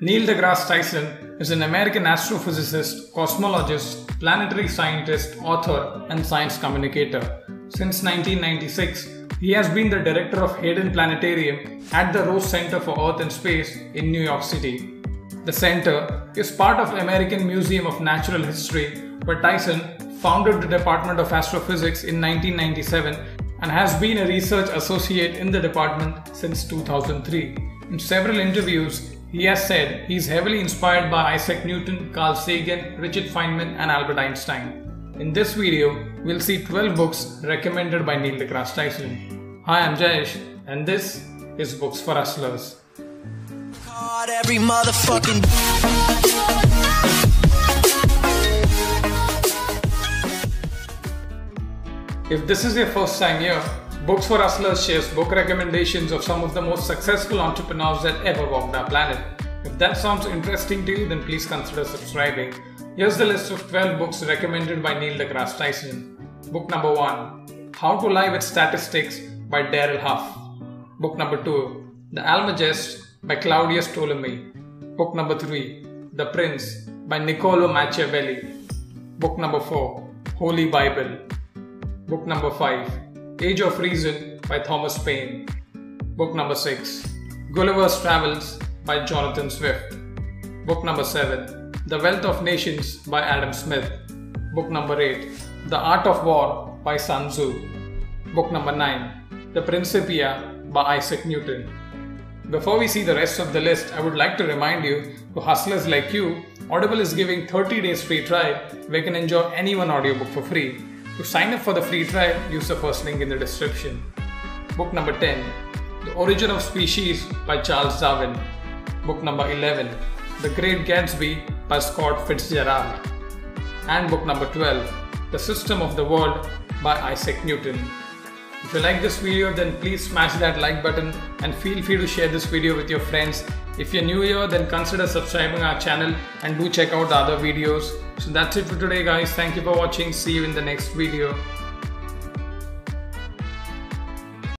Neil deGrasse Tyson is an American astrophysicist, cosmologist, planetary scientist, author, and science communicator. Since 1996, he has been the director of Hayden Planetarium at the Rose Center for Earth and Space in New York City. The center is part of the American Museum of Natural History, where Tyson founded the Department of Astrophysics in 1997 and has been a research associate in the department since 2003. In several interviews, he has said he is heavily inspired by Isaac Newton, Carl Sagan, Richard Feynman, and Albert Einstein. In this video, we'll see 12 books recommended by Neil deGrasse Tyson. Hi, I'm Jayesh, and this is Books for Hustlers. If this is your first time here, Books for Hustlers shares book recommendations of some of the most successful entrepreneurs that ever walked our planet. If that sounds interesting to you, then please consider subscribing. Here's the list of 12 books recommended by Neil deGrasse Tyson. Book number 1 How to Lie with Statistics by Darrell Huff. Book number 2 The Almagest by Claudius Ptolemy. Book number 3 The Prince by Niccolo Machiavelli. Book number 4 Holy Bible. Book number 5 Age of Reason by Thomas Paine. Book number 6 Gulliver's Travels by Jonathan Swift. Book number 7 The Wealth of Nations by Adam Smith. Book number 8 The Art of War by Sun Tzu. Book number 9 The Principia by Isaac Newton. Before we see the rest of the list, I would like to remind you to hustlers like you, Audible is giving 30 days free trial where you can enjoy any one audiobook for free. To sign up for the free trial, use the first link in the description. Book number 10 The Origin of Species by Charles Darwin. Book number 11 The Great Gatsby by Scott Fitzgerald. And book number 12 The System of the World by Isaac Newton. If you like this video then please smash that like button and feel free to share this video with your friends. If you're new here then consider subscribing our channel and do check out the other videos. So that's it for today guys. Thank you for watching. See you in the next video.